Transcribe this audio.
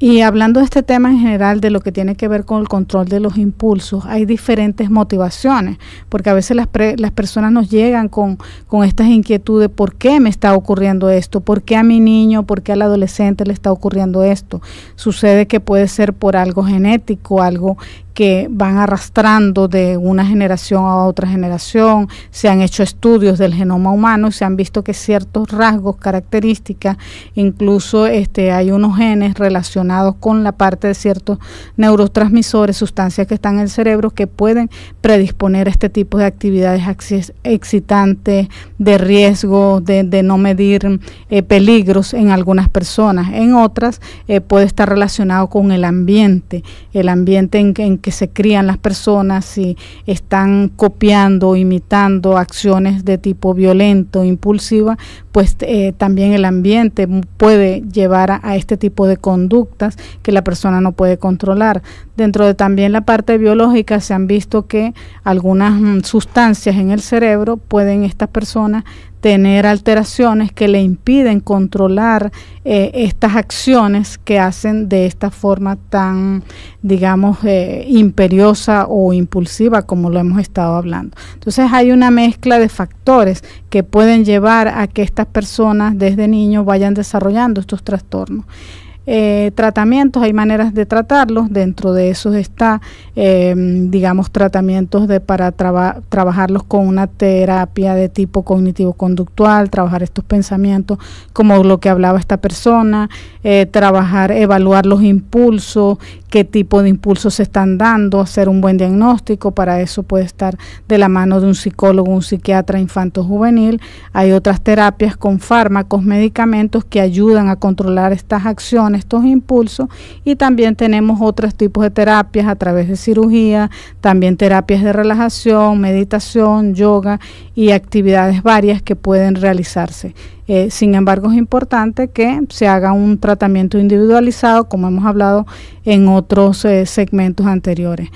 Y hablando de este tema en general, de lo que tiene que ver con el control de los impulsos, hay diferentes motivaciones, porque a veces las, las personas nos llegan con, con estas inquietudes, ¿por qué me está ocurriendo esto? ¿Por qué a mi niño, por qué al adolescente le está ocurriendo esto? Sucede que puede ser por algo genético, algo que van arrastrando de una generación a otra generación. Se han hecho estudios del genoma humano y se han visto que ciertos rasgos, características, incluso este, hay unos genes relacionados con la parte de ciertos neurotransmisores, sustancias que están en el cerebro, que pueden predisponer este tipo de actividades excitantes, de riesgo, de, no medir eh, peligros en algunas personas. En otras eh, puede estar relacionado con el ambiente, el ambiente en, en que se crían las personas, y están copiando, imitando acciones de tipo violento, impulsiva, pues eh, también el ambiente puede llevar a, este tipo de conductas que la persona no puede controlar. Dentro de también la parte biológica se han visto que algunas mm, sustancias en el cerebro pueden estas personas tener alteraciones que le impiden controlar eh, estas acciones que hacen de esta forma tan, digamos, eh, imperiosa o impulsiva como lo hemos estado hablando. Entonces hay una mezcla de factores que pueden llevar a que estas personas desde niños vayan desarrollando estos trastornos. Eh, tratamientos, hay maneras de tratarlos, dentro de esos está, em, digamos, tratamientos de para trabajarlos con una terapia de tipo cognitivo-conductual, trabajar estos pensamientos como lo que hablaba esta persona, eh, trabajar, evaluar los impulsos, qué tipo de impulsos se están dando, hacer un buen diagnóstico, para eso puede estar de la mano de un psicólogo, un psiquiatra infanto-juvenil. Hay otras terapias con fármacos, medicamentos que ayudan a controlar estas acciones estos impulsos y también tenemos otros tipos de terapias a través de cirugía, también terapias de relajación, meditación, yoga y actividades varias que pueden realizarse. Eh, sin embargo, es importante que se haga un tratamiento individualizado, como hemos hablado en otros eh, segmentos anteriores.